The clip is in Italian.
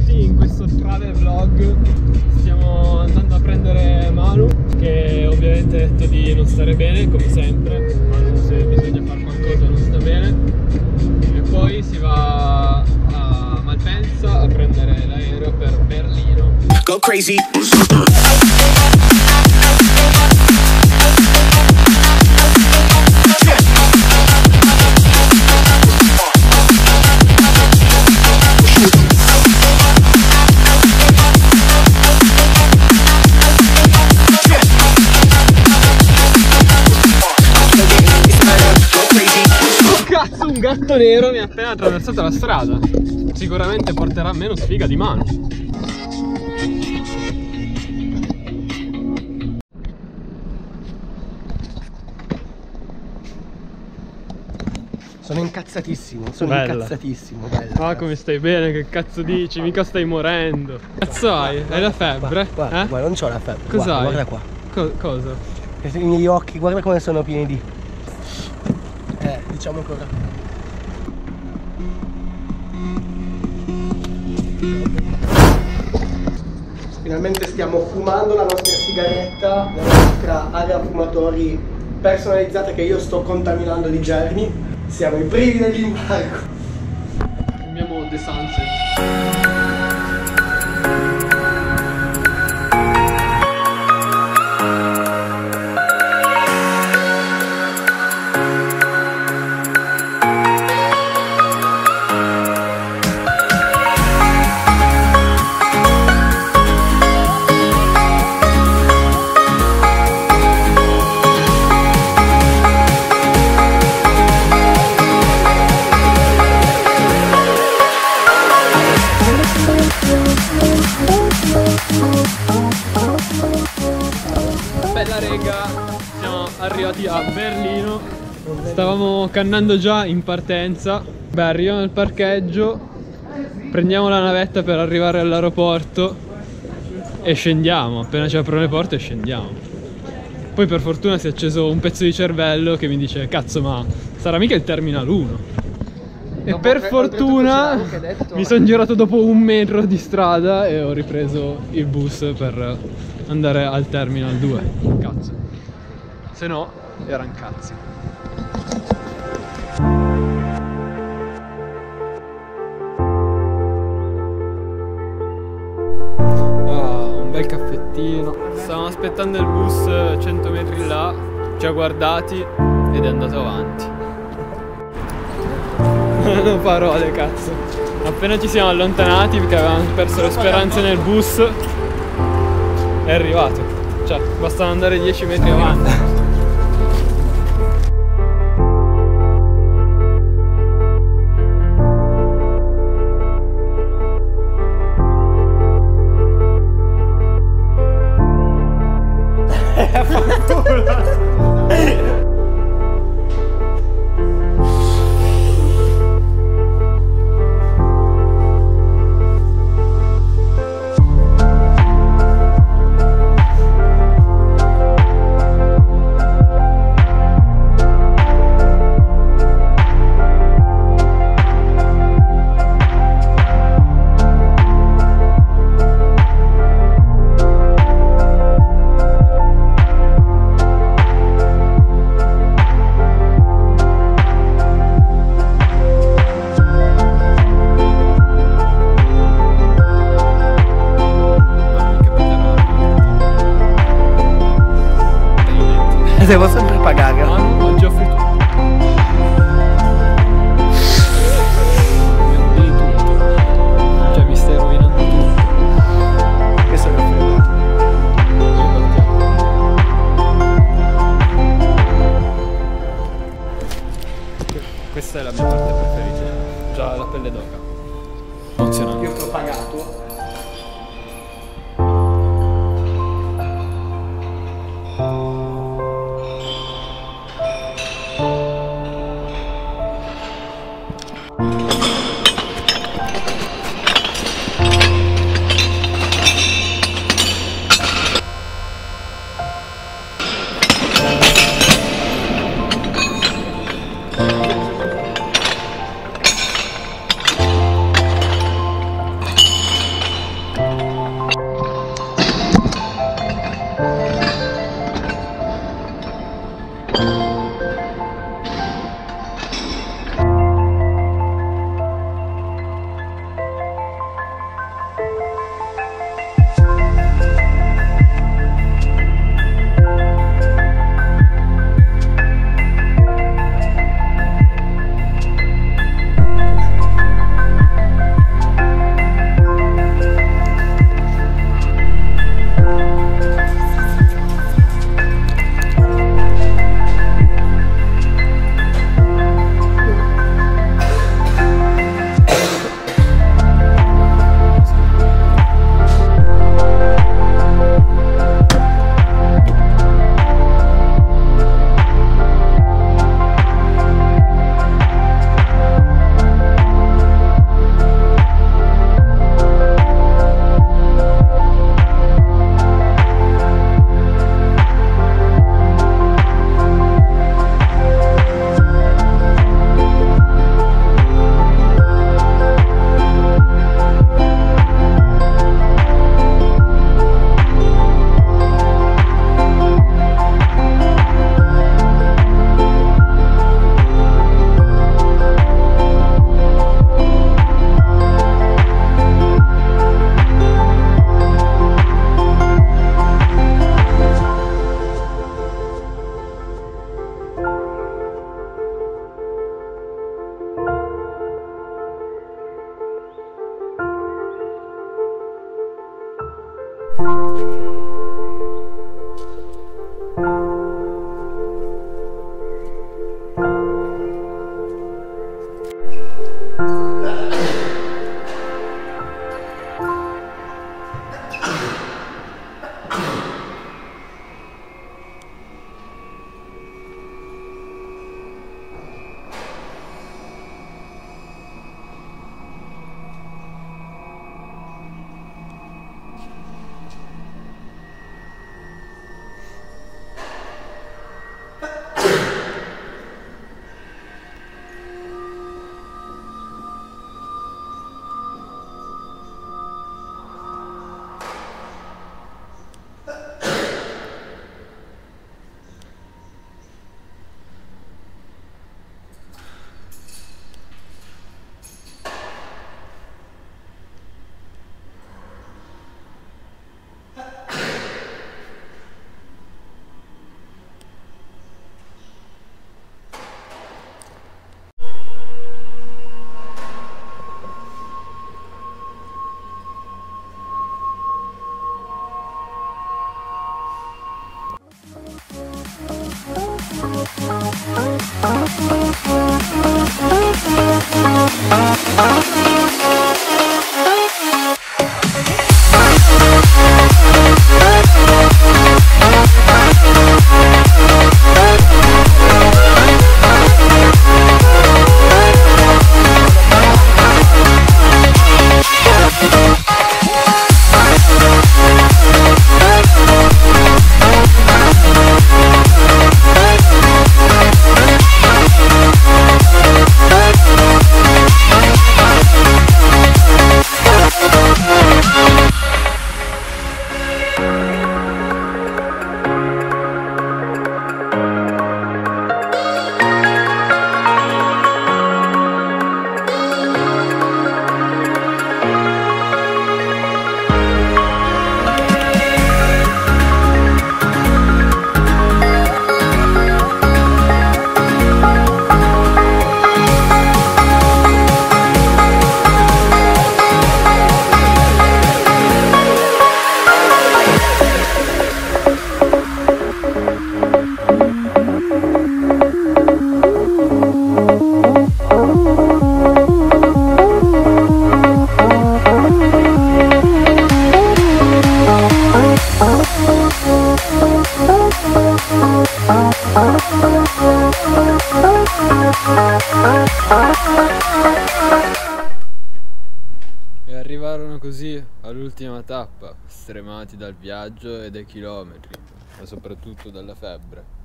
benvenuti in questo travel vlog. Stiamo andando a prendere Manu, che ovviamente ha detto di non stare bene, come sempre. Manu se bisogna fare qualcosa non sta bene. E poi si va a Malpensa a prendere l'aereo per Berlino. Go crazy. Gatto nero mi ha appena attraversato la strada. Sicuramente porterà meno sfiga di Manu. Sono incazzatissimo, sono Bella. incazzatissimo, bello. Ah, come stai bene? Che cazzo dici? Mica stai morendo. Cazzo hai? Hai la febbre? Guarda, eh? guarda, non c'ho la febbre. Cos'hai? Guarda, guarda qua. Co- cosa? I miei occhi, guarda come sono pieni di. Eh, diciamo ancora. Finalmente stiamo fumando la nostra sigaretta, la nostra area fumatori personalizzata che io sto contaminando di germi. Siamo i primi dell'imbarco. Abbiamo The Sunset. Stavamo cannando già in partenza. Beh, arriviamo al parcheggio, prendiamo la navetta per arrivare all'aeroporto e scendiamo. Appena ci aprono le porte scendiamo. Poi per fortuna si è acceso un pezzo di cervello che mi dice cazzo ma sarà mica il Terminal 1. E Dopo per fortuna detto. mi sono girato dopo un metro di strada e ho ripreso il bus per andare al Terminal 2. Cazzo. Se no, erano cazzi. Aspettando il bus 100 metri là, ci ha guardati ed è andato avanti. non ho parole, cazzo. Appena ci siamo allontanati perché avevamo perso le speranze nel bus, è arrivato. Cioè, bastava andare 10 metri avanti. Pelle d'oca. Emozionante. Io ho pagato. Stremati dal viaggio e dai chilometri, ma soprattutto dalla febbre.